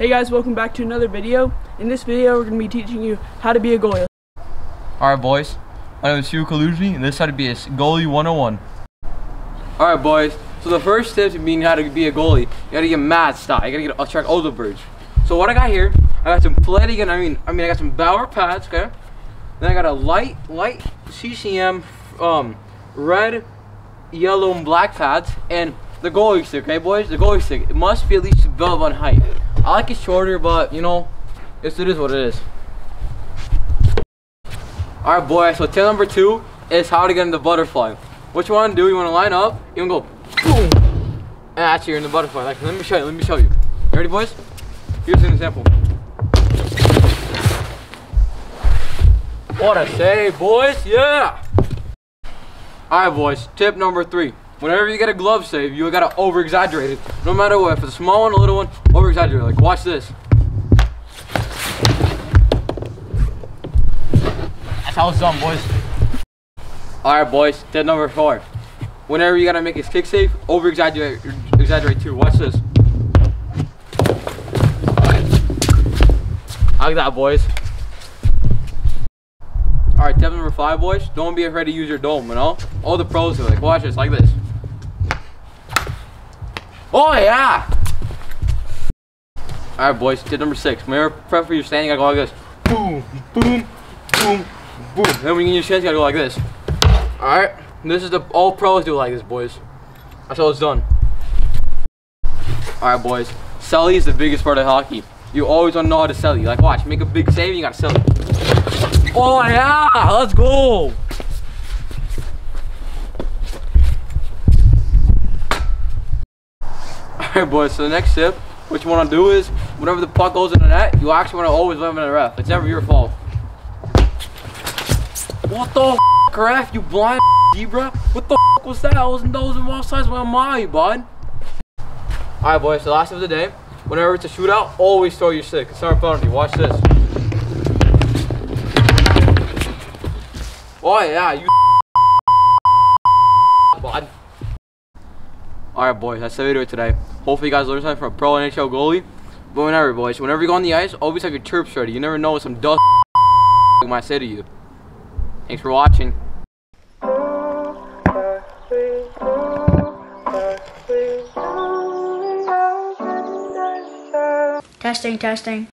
Hey guys, welcome back to another video. In this video, we're going to be teaching you how to be a goalie. Alright boys, my name is Hugh Kaluzny and this is how to be a goalie 101. Alright boys, so the first step to being how to be a goalie, you gotta get mad style, you gotta get attract all the birds. So what I got here, I got some Palladium, I mean, I mean I got some Bauer pads, okay? Then I got a light, light CCM, um, red, yellow, and black pads, and the goalie stick, okay boys? The goalie stick, it must be at least 12 on height. I like it shorter, but you know, it's, it is what it is. Alright boys, so tip number two is how to get in the butterfly. What you want to do, you want to line up, you want to go boom, and actually you're in the butterfly. Like, let me show you, let me show you. You ready boys? Here's an example. What a save, boys, yeah! Alright boys, tip number three. Whenever you get a glove save, you gotta over exaggerate it. No matter what, if it's a small one, a little one, over exaggerate. Like, watch this. That's how it's done, boys. Alright, boys, tip number four. Whenever you gotta make a kick save, over exaggerate, exaggerate too. Watch this. Like that, boys. Alright, tip number five, boys. Don't be afraid to use your dome, you know? All the pros do. Like, watch this, like this. Oh yeah! Alright boys, tip number six. Whenever prep for your standing, I go like this. Boom, boom, boom, boom. Then when you get your chest, you gotta go like this. Alright? This is the all pros do like this, boys. That's how it's done. Alright boys. Celly is the biggest part of hockey. You always wanna know how to celly. Like watch, make a big save, you gotta celly. Oh yeah! Let's go! Alright boys, so the next tip, what you want to do is, whenever the puck goes in the net, you actually want to always blame it on the ref. It's never your fault. What the f ref, you blind zebra? What the f was that? I wasn't those in both sides of my bud. Alright boys, the last tip of the day, whenever it's a shootout, always throw your stick. It's not in front of. Watch this. Oh yeah, you bud. Alright boys, that's the video today. Hopefully you guys learned something from a pro NHL goalie. But whenever boys, whenever you go on the ice, always have your chirps ready. You never know what some dust might say to you. Thanks for watching. Testing, testing.